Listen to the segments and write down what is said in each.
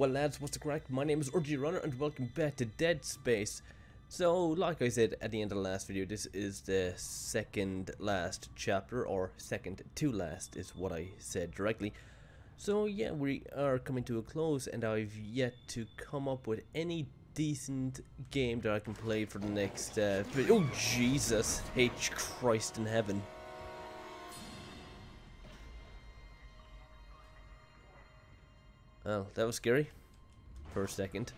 Well lads, what's the crack? My name is Urgy Runner and welcome back to Dead Space. So, like I said at the end of the last video, this is the second last chapter, or second to last is what I said directly. So yeah, we are coming to a close and I've yet to come up with any decent game that I can play for the next uh, Oh Jesus, H Christ in heaven. Well, that was scary for a second.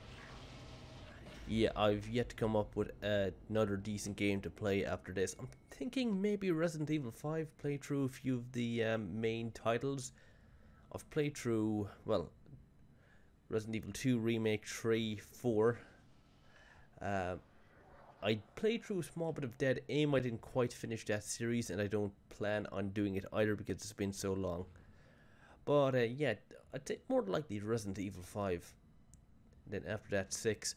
Yeah, I've yet to come up with another decent game to play after this. I'm thinking maybe Resident Evil 5, play through a few of the um, main titles. I've played through, well, Resident Evil 2 Remake 3, 4. Uh, I played through a small bit of Dead Aim. I didn't quite finish that series, and I don't plan on doing it either because it's been so long. But uh, yeah, I'd say more likely Resident Evil 5. Then after that, 6.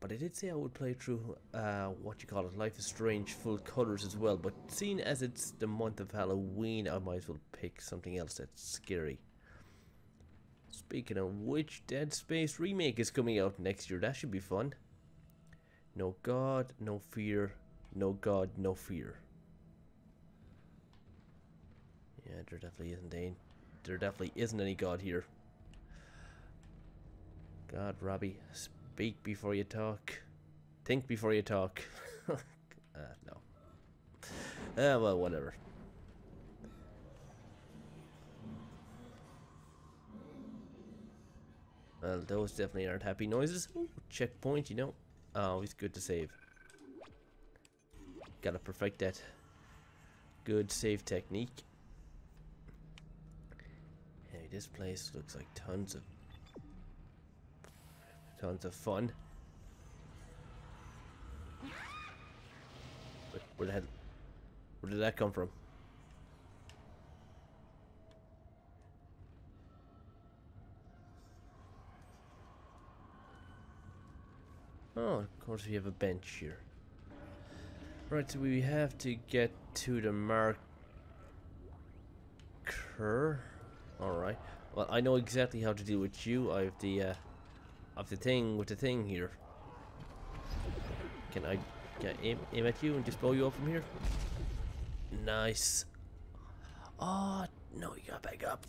But I did say I would play through, uh, what you call it, Life is Strange True Colors as well. But seeing as it's the month of Halloween, I might as well pick something else that's scary. Speaking of which, Dead Space Remake is coming out next year. That should be fun. No God, no fear. No God, no fear. Yeah, there definitely isn't. There definitely isn't any God here. God, Robbie, speak before you talk. Think before you talk. uh, no. Ah, well, whatever. Well, those definitely aren't happy noises. Ooh, checkpoint, you know. Always good to save. Gotta perfect that good save technique. This place looks like tons of tons of fun. Where the hell? Where did that come from? Oh, of course we have a bench here. Right, so we have to get to the marker. Alright. Well, I know exactly how to deal with you. I have the, uh, of the thing with the thing here. Can I get aim, aim at you and just blow you up from here? Nice. Oh, no, you got back up.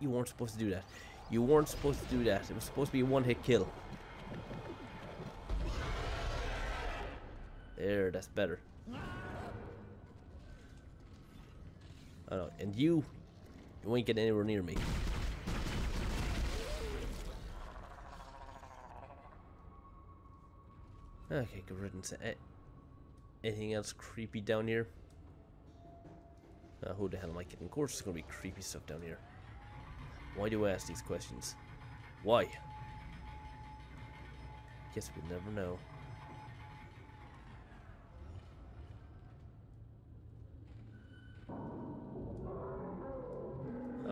You weren't supposed to do that. You weren't supposed to do that. It was supposed to be a one-hit kill. There, that's better. Oh, and you, you ain't getting anywhere near me. Okay, good riddance. Anything else creepy down here? Uh, who the hell am I kidding? Of course there's gonna be creepy stuff down here. Why do I ask these questions? Why? Guess we'll never know.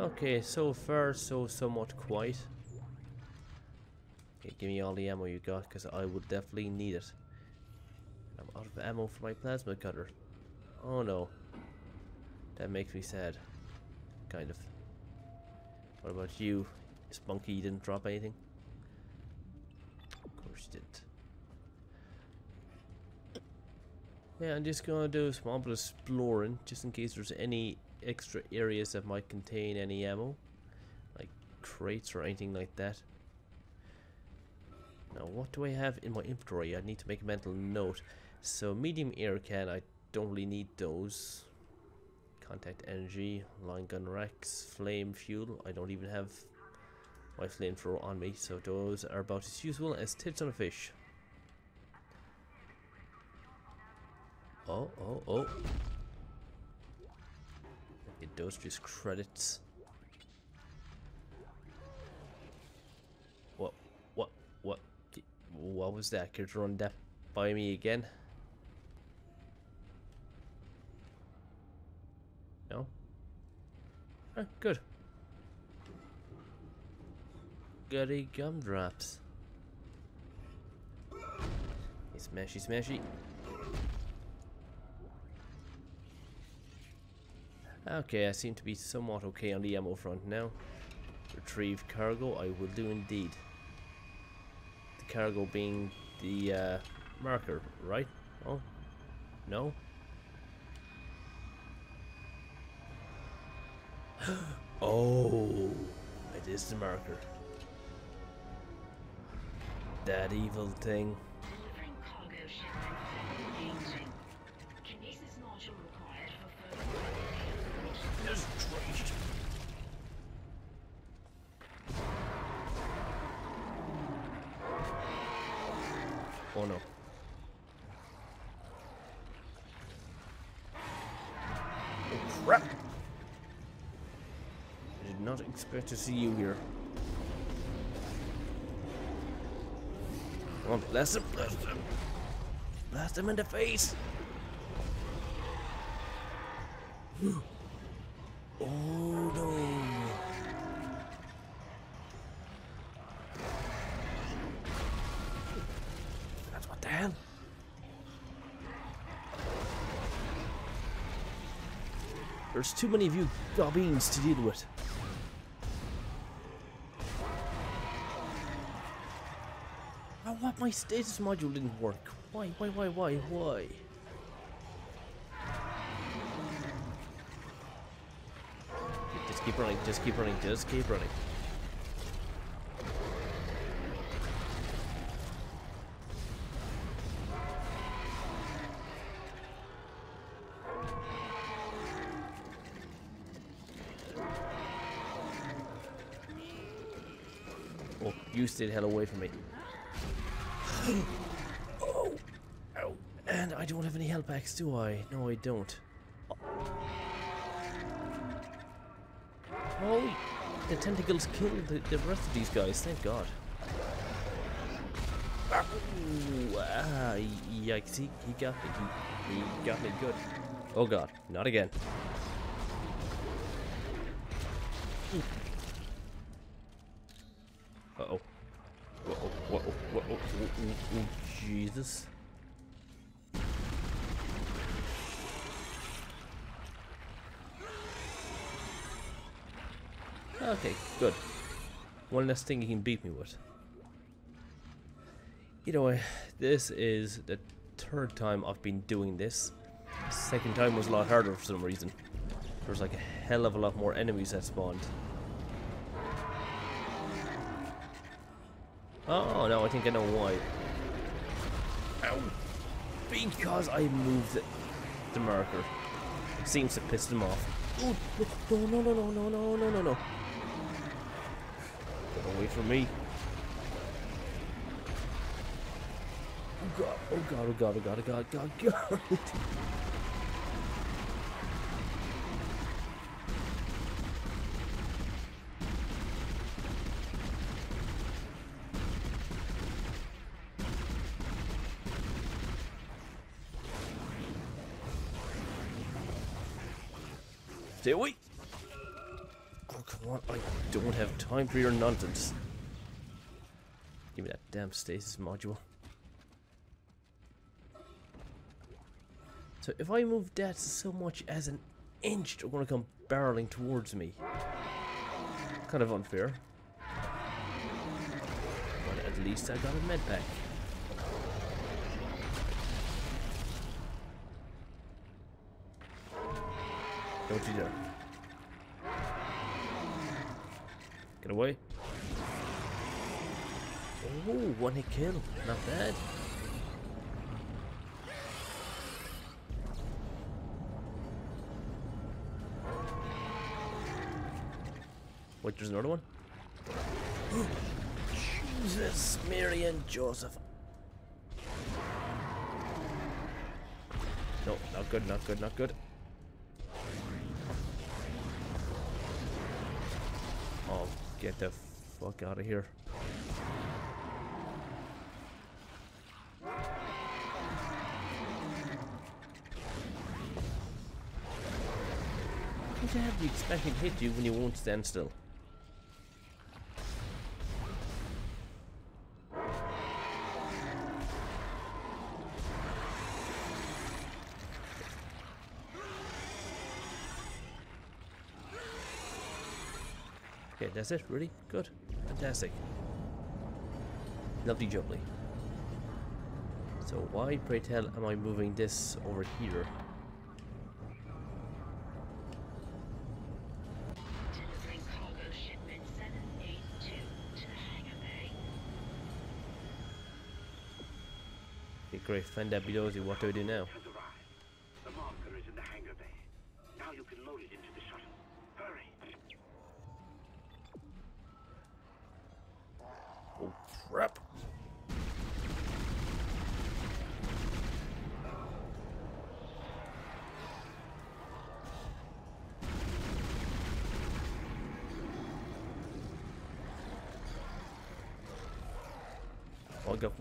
Okay, so far so somewhat quiet. Okay, give me all the ammo you got, because I will definitely need it. I'm out of ammo for my plasma cutter. Oh no. That makes me sad. Kind of. What about you? Spunky, you didn't drop anything? Of course you didn't. Yeah, I'm just gonna do a small bit of exploring, just in case there's any extra areas that might contain any ammo. Like crates or anything like that. Now, what do I have in my inventory? I need to make a mental note. So, medium air can, I don't really need those. Contact energy, line gun racks, flame fuel. I don't even have my flamethrower on me, so those are about as useful as tits on a fish. Oh, oh, oh. Just credits. What, what, what, what was that? Could you run that by me again? No? Oh, good. Goody gumdrops. Smashy, smashy. Okay, I seem to be somewhat okay on the ammo front now. Retrieve cargo, I will do indeed. the cargo being the uh, marker, right? Oh, no. oh, it is the marker. That evil thing. Oh no. Oh crap! I did not expect to see you here. Come on, blast him, blast him! Blast him in the face! Oh no! That's what the hell? There's too many of you gobbins to deal with. Oh, what? My stasis module didn't work. Why? Why? Why? Why? Why? Just keep running, just keep running, just keep running. Oh, you stayed hell away from me. oh, ow. And I don't have any health packs, do I? No, I don't. Oh, the tentacles killed the, the rest of these guys, thank God. Ah, yikes, he, he got me, he, he got me good. Oh God, not again. Uh-oh. Whoa, whoa, whoa, whoa, whoa, whoa, Okay, good. One less thing he can beat me with. You know, eh, this is the third time I've been doing this. Second time was a lot harder for some reason. There's like a hell of a lot more enemies that spawned. Oh, no, I think I know why. Ow. Because I moved the marker. It seems to piss them off. Oh, no, no, no, no, no, no, no, no, no. Get away from me. Oh god, oh god, oh god, oh god, oh god, god, god. Stay away! Oh, come on, I don't have time for your nonsense. Give me that damn stasis module. So if I move that so much as an inch, they're gonna come barreling towards me. Kind of unfair. But at least I got a med pack. Don't you dare. Get away. Oh, one hit kill. Not bad. Wait, there's another one? Jesus, Mary and Joseph. No, not good, not good, not good. Get the fuck out of here. What the hell do you expect him to hit you when you won't stand still? Okay, that's it, really? Good. Fantastic. Lovely jubbly. So why, pray tell, am I moving this over here? Delivering cargo shipment 782 to the hangar bay. Okay, great. Find that below. What do I do now?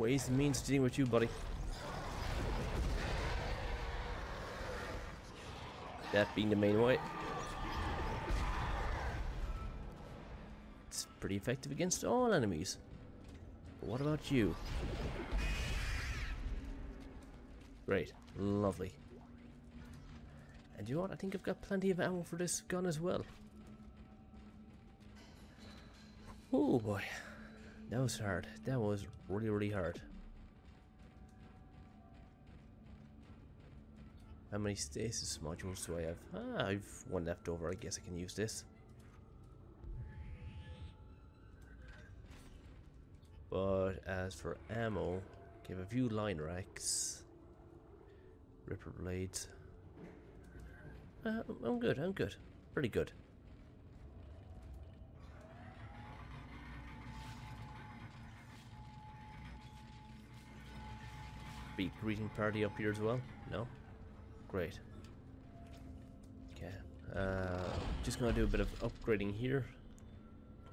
Ways and means to deal with you, buddy. That being the main way. It's pretty effective against all enemies. But what about you? Great. Lovely. And you know what? I think I've got plenty of ammo for this gun as well. Oh boy. That was hard. That was really, really hard. How many stasis modules do I have? Ah, I've one left over. I guess I can use this. But as for ammo, give a few line racks, ripper blades. Uh, I'm good. I'm good. Pretty good. Be greeting party up here as well? No? Great. Okay. Uh, just gonna do a bit of upgrading here.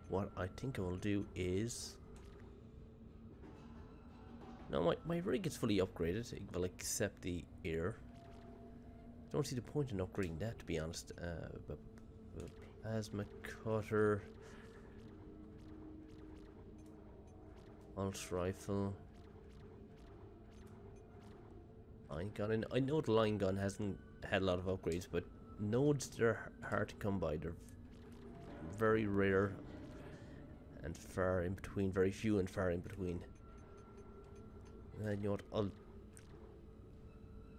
What I think I will do is no, my, my rig is fully upgraded. It will accept the air. Don't see the point in upgrading that, to be honest. Uh, but plasma cutter, pulse rifle, line gun. I know the line gun hasn't had a lot of upgrades, but nodes they're hard to come by. They're very rare and far in between. Very few and far in between. And you know what? I'll.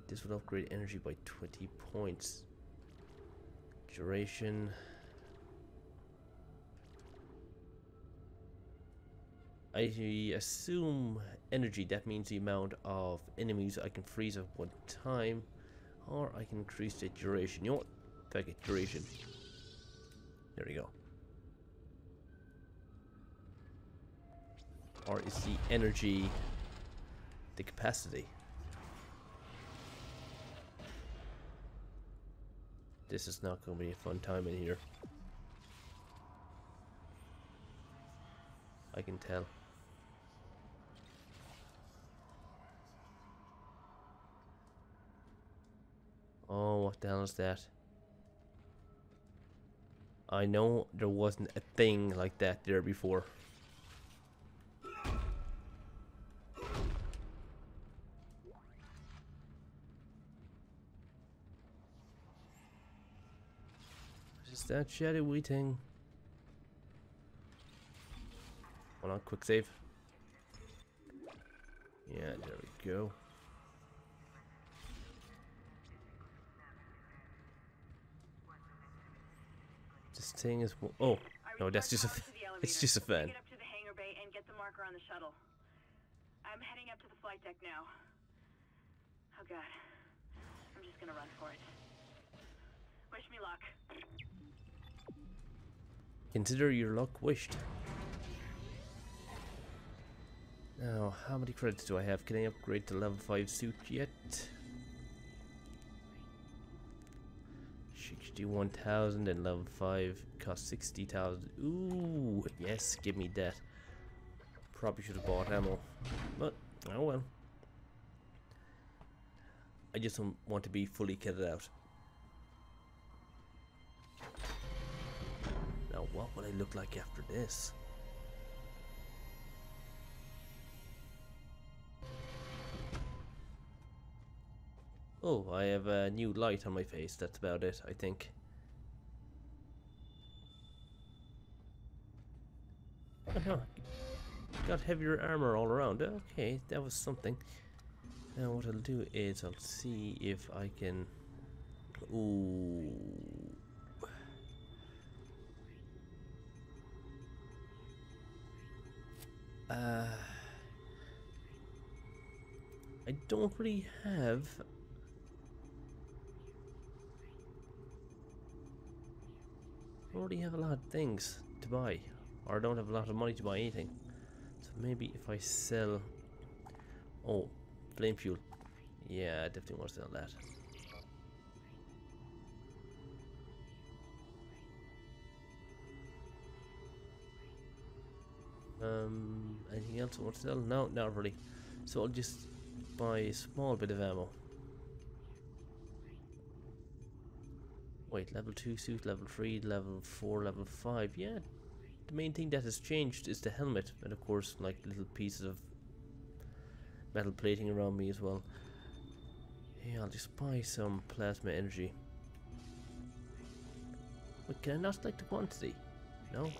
This would upgrade energy by 20 points. Duration. I assume energy, that means the amount of enemies I can freeze at one time. Or I can increase the duration. You know what? I duration. There we go. Or is the energy the capacity. This is not going to be a fun time in here. I can tell. Oh, what the hell is that? I know there wasn't a thing like that there before. Just that shadowy thing. Hold on, quick save. Yeah, there we go. Thing is. Oh, no, that's just a. Power f- to the It's just a fan. Get up to the hangar bay and get the marker on the shuttle. I'm heading up to the flight deck now. Oh god. I'm just gonna run for it. Wish me luck. Consider your luck wished. Now, how many credits do I have? Can I upgrade to level 5 suit yet? 61,000 and level 5 cost 60,000. Ooh, yes, give me that. Probably should have bought ammo. But, oh well. I just don't want to be fully kitted out. Now, what will I look like after this? Oh, I have a new light on my face. That's about it, I think. Got heavier armor all around. Okay, that was something. Now what I'll do is I'll see if I can. Ooh. Uh, I don't really have. I have a lot of things to buy, or don't have a lot of money to buy anything. So maybe if I sell. Oh, flame fuel. Yeah, I definitely want to sell that. Um, anything else I want to sell? No, not really. So I'll just buy a small bit of ammo. Wait, level 2 suit, level 3, level 4, level 5. Yeah, the main thing that has changed is the helmet. And of course, like little pieces of metal plating around me as well. Yeah, I'll just buy some plasma energy. Wait, can I not select the quantity? No?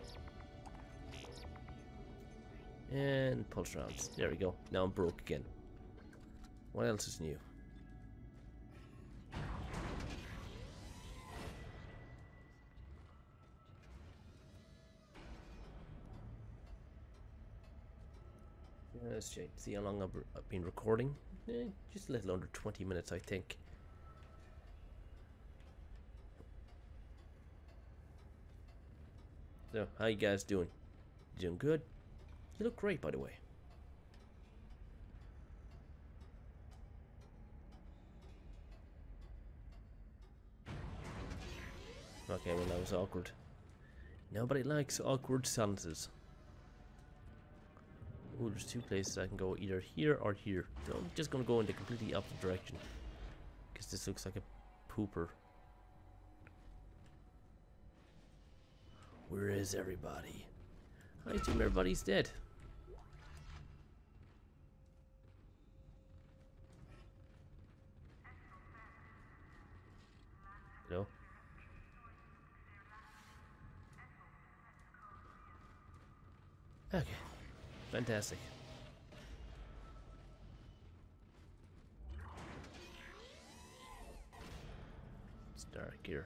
And pulse rounds. There we go. Now I'm broke again. What else is new? Let's. See how long I've, I've been recording. Eh, just a little under 20 minutes, I think. So, how you guys doing? Doing good? You look great, by the way. Okay, well that was awkward. Nobody likes awkward silences. There's two places I can go, either here or here. So I'm just gonna go in the completely opposite direction. Because this looks like a pooper. Where is everybody? I assume everybody's dead. No. Okay. Fantastic. It's dark here.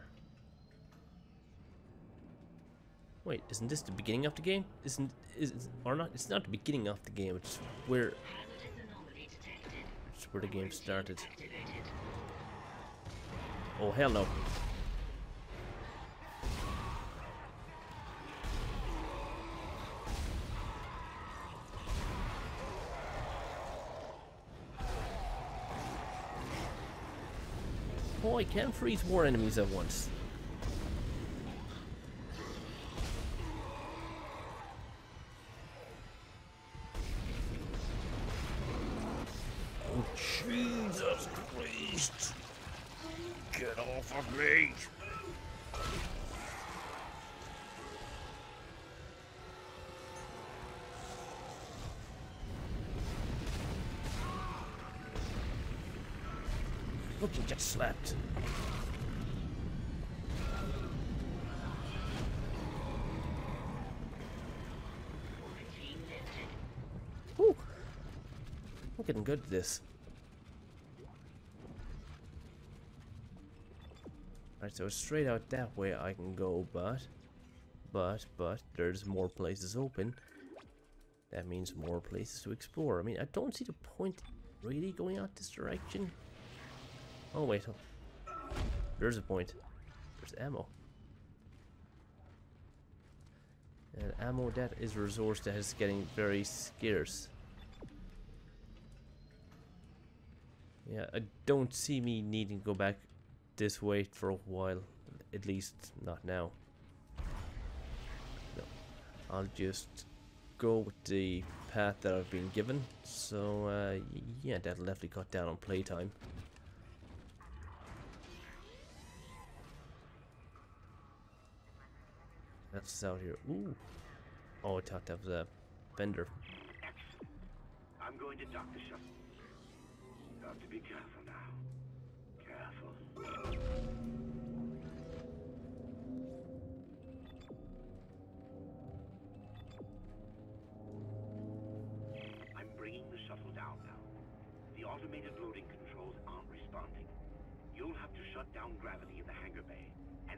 Wait, isn't this the beginning of the game? Isn't is or not? It's not the beginning of the game. It's where it's where the game started. Oh hell no! I can freeze more enemies at once. Whew. I'm getting good at this. Alright, so straight out that way I can go, but, but, but, there's more places open. That means more places to explore. I mean, I don't see the point really going out this direction. Oh, wait. There's a point. There's ammo. And ammo, that is a resource that is getting very scarce. Yeah, I don't see me needing to go back this way for a while. At least not now. No. I'll just go with the path that I've been given. So, uh, yeah, that'll definitely cut down on playtime. this out here. Ooh. Oh, I thought that was a vendor. I'm going to Dr. Shut. Got to be careful now. Careful. I'm bringing the shuttle down now. The automated loading controls aren't responding. You'll have to shut down gravity in the hangar bay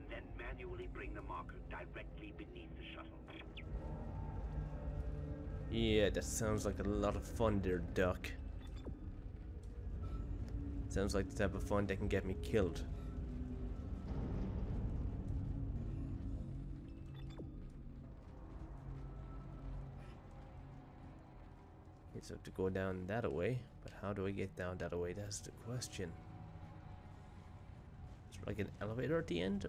then manually bring the marker directly beneath the shuttle. Yeah, that sounds like a lot of fun there, Doc. Sounds like the type of fun that can get me killed. It's up to go down that way, but how do I get down that way? That's the question. Is there like an elevator at the end?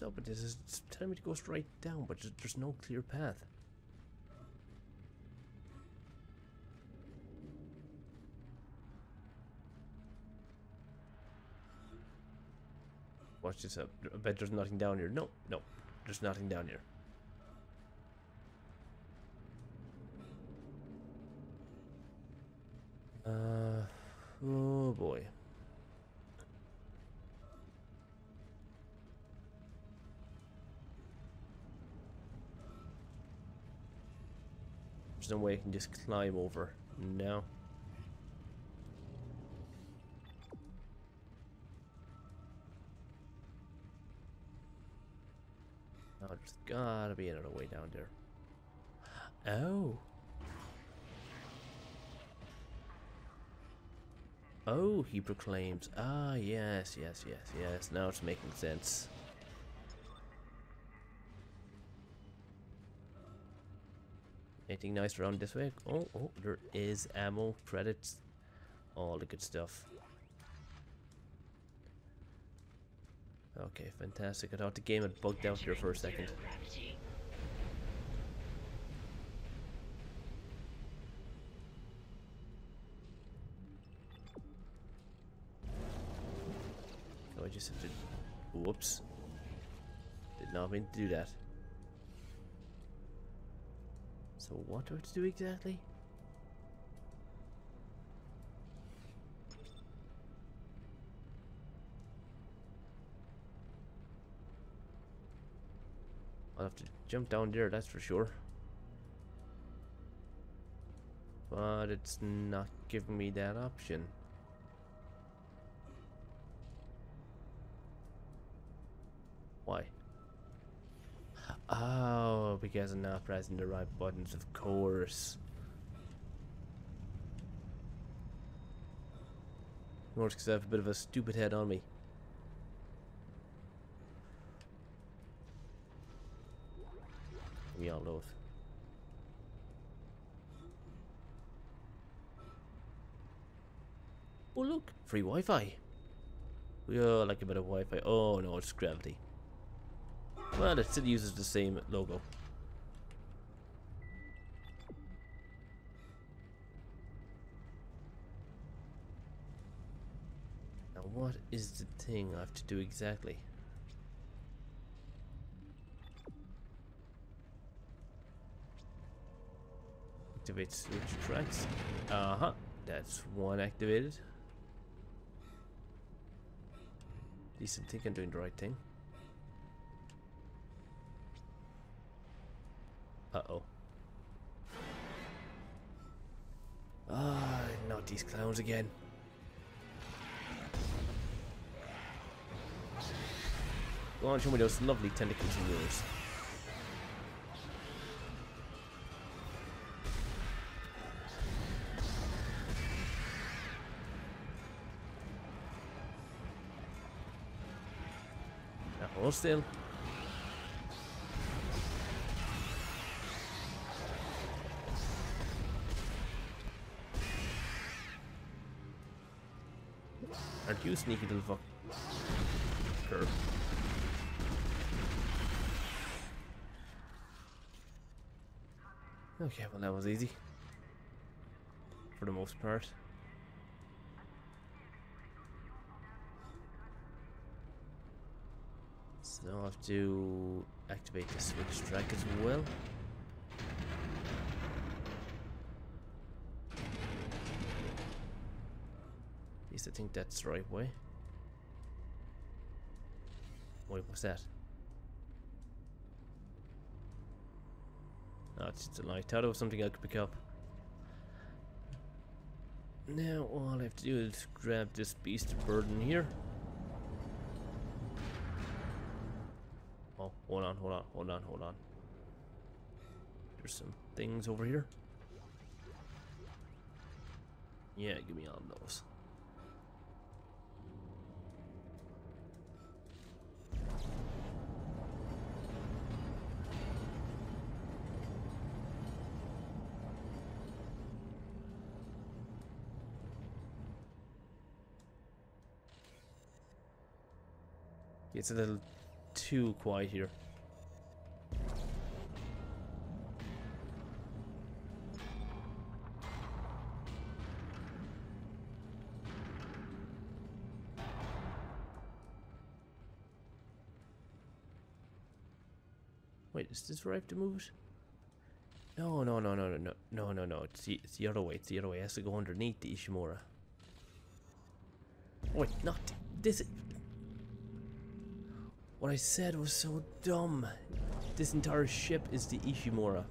With this? It's telling me to go straight down, but there's no clear path. Watch this up. I bet there's nothing down here. No, no, there's nothing down here. There's no way I can just climb over. No. Oh, there's gotta be another way down there. Oh. Oh, he proclaims. Ah, yes, yes, yes, yes. Now it's making sense. Anything nice around this way? Oh, oh, there is ammo, credits, all the good stuff. Okay, fantastic. I thought the game had bugged out here for a second. So I just have to... Whoops. Did not mean to do that. So what do I do exactly? I'll have to jump down there, that's for sure. But it's not giving me that option. Why? Oh, because I'm not pressing the right buttons, of course. Of course, because I have a bit of a stupid head on me. We all know. Oh look, free Wi-Fi. We all like a bit of Wi-Fi. Oh no, it's gravity. Well, it still uses the same logo. What is the thing I have to do exactly? Activate switch tracks. Uh huh. That's one activated. At least I think I'm doing the right thing. Uh-oh. Ah, not these clowns again. On, show those lovely tentacles of yours. Now hold still. Aren't you sneaky little fuck? Curve. Okay, well that was easy. For the most part. So now I have to activate the switch track as well. At least I think that's the right way. Wait, what's that? It's just a light. It was something I could pick up. Now all I have to do is grab this beast of burden here. Oh, hold on, hold on, hold on, hold on. There's some things over here. Yeah, give me all those. It's a little too quiet here. Wait, is this where I have to move it? No, no, no, no, no, no, no, no, it's the, it's the other way, it's the other way. It has to go underneath the Ishimura. Wait, not this. What I said was so dumb. This entire ship is the Ishimura.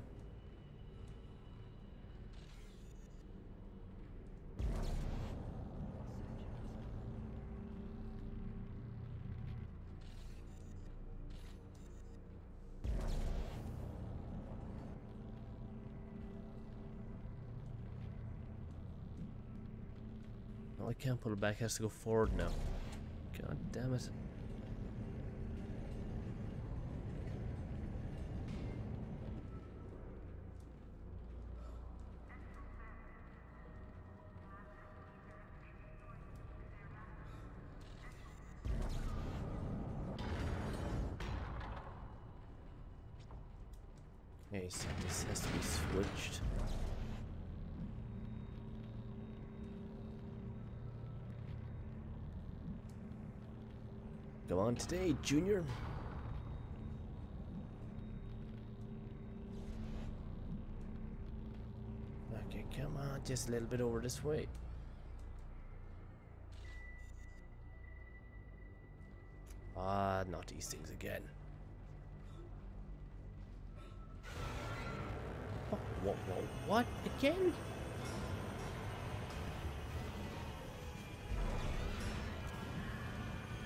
No, I can't pull it back. It has to go forward now. God damn it. Okay, so this has to be switched. Go on today, Junior. Okay, come on, just a little bit over this way. Ah, not these things again. What? What? What? What? Again?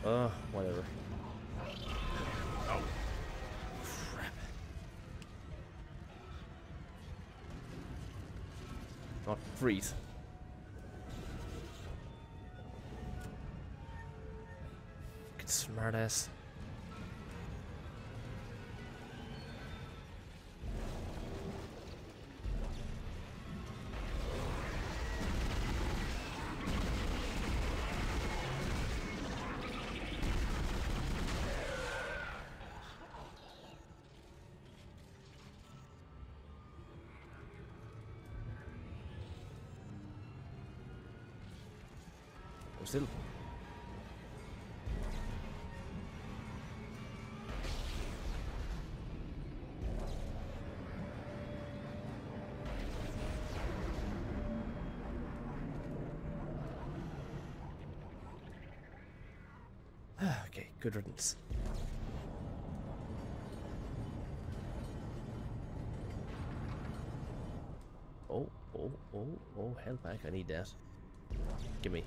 Uh, whatever. Not freeze. Fucking smartass. Good riddance. Oh, oh, oh, oh, hell back, I need that. Gimme.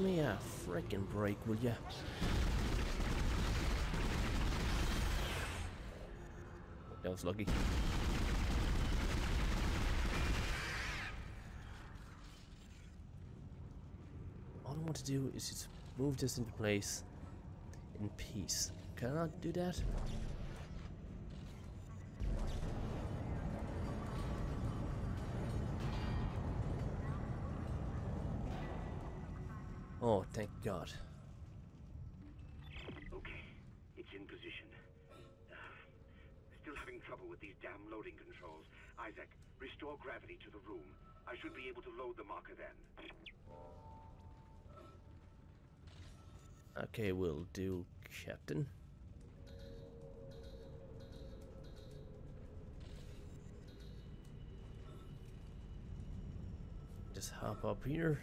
Me a freaking break, will ya? That was lucky. All I want to do is just move this into place in peace. Can I do that? Oh, thank God. Okay, it's in position. Uh, still having trouble with these damn loading controls. Isaac, restore gravity to the room. I should be able to load the marker then. Okay, we'll do Captain. Just hop up here.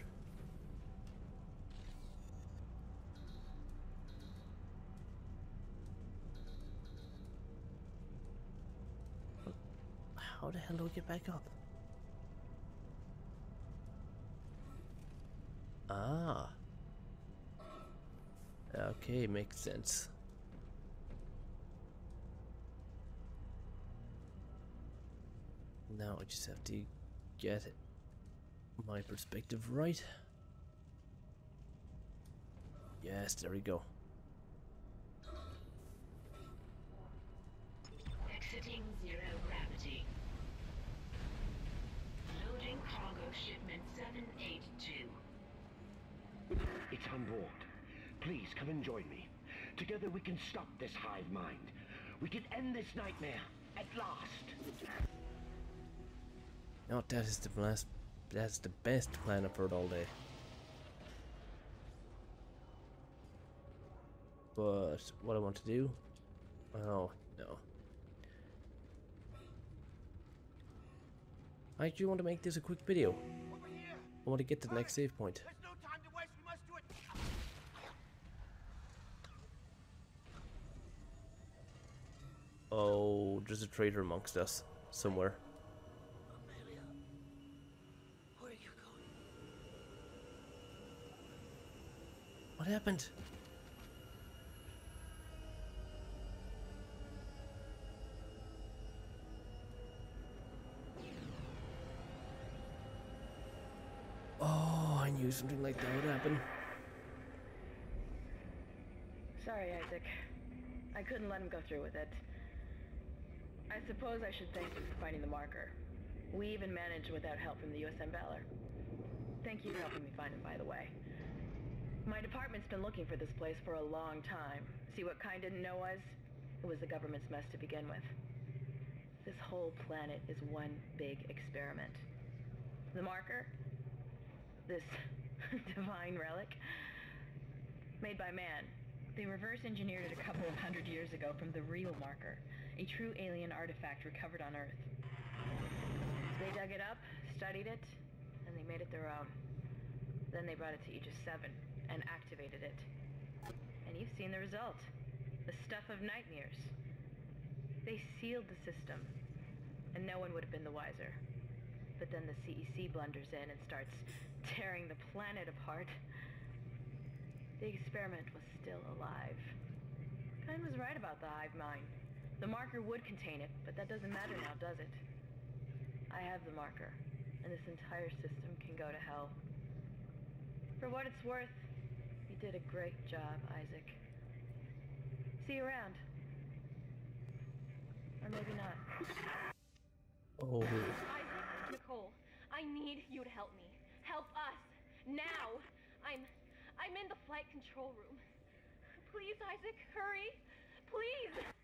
How the hell do I get back up? Ah. Okay, makes sense. Now I just have to get my perspective right. Yes, there we go. Exiting zero gravity. Loading cargo shipment 782. It's on board. Please come and join me. Together we can stop this hive mind. We can end this nightmare at last. No, that is the best. That's the best plan I've heard all day. But what I want to do? Oh no. I do want to make this a quick video. I want to get to the next save point. Oh, there's a traitor amongst us somewhere. Amelia, where are you going? What happened? Oh, I knew something like that would happen. Sorry, Isaac. I couldn't let him go through with it. I suppose I should thank you for finding the marker. We even managed without help from the USM Valor. Thank you for helping me find him, by the way. My department's been looking for this place for a long time. See what Kyne didn't know was? It was the government's mess to begin with. This whole planet is one big experiment. The marker? This divine relic? Made by man. They reverse engineered it a couple of hundred years ago from the real marker, a true alien artifact recovered on Earth. They dug it up, studied it, and they made it their own. Then they brought it to Aegis 7 and activated it. And you've seen the result. The stuff of nightmares. They sealed the system, and no one would have been the wiser. But then the CEC blunders in and starts tearing the planet apart. The experiment was still alive. Kyne was right about the hive mind. The marker would contain it, but that doesn't matter now, does it? I have the marker, and this entire system can go to hell. For what it's worth, you did a great job, Isaac. See you around. Or maybe not. Oh, Isaac, Nicole, I need you to help me. Help us. Now. I'm I'm in the flight control room. Please, Isaac, hurry. Please.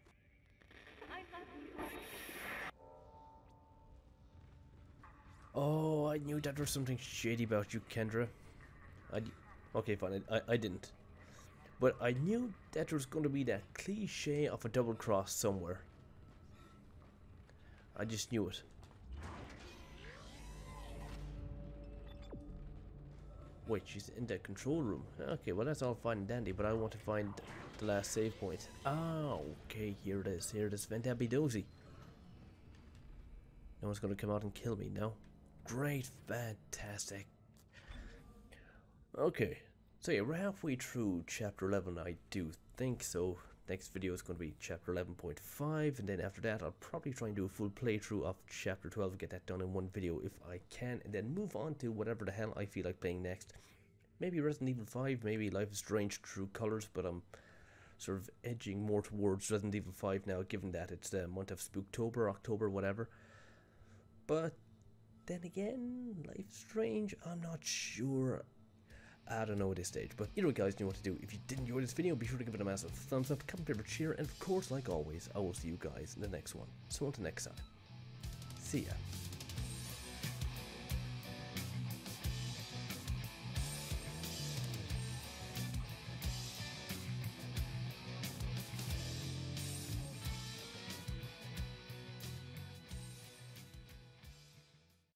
Oh, I knew that there was something shady about you, Kendra. I, okay, fine, I, I, didn't. But I knew that there was going to be that cliche of a double cross somewhere. I just knew it. Wait, she's in the control room. Okay, well that's all fine and dandy, but I want to find last save point. Ah, okay, here it is. Here it is. Ventabby dozy. No one's gonna come out and kill me, no? Great, fantastic. Okay, so yeah, we're halfway through chapter 11, I do think so. Next video is going to be chapter 11.5, and then after that, I'll probably try and do a full playthrough of chapter 12, get that done in one video if I can, and then move on to whatever the hell I feel like playing next. Maybe Resident Evil 5, maybe Life is Strange True Colors, but I'm sort of edging more towards Resident Evil 5 now, given that it's the month of Spooktober, October, whatever. But then again, Life's Strange, I'm not sure. I don't know at this stage, but either way guys know what to do. If you did enjoy this video, be sure to give it a massive thumbs up, comment, favorite, share, and of course, like always, I will see you guys in the next one. So until next time. See ya.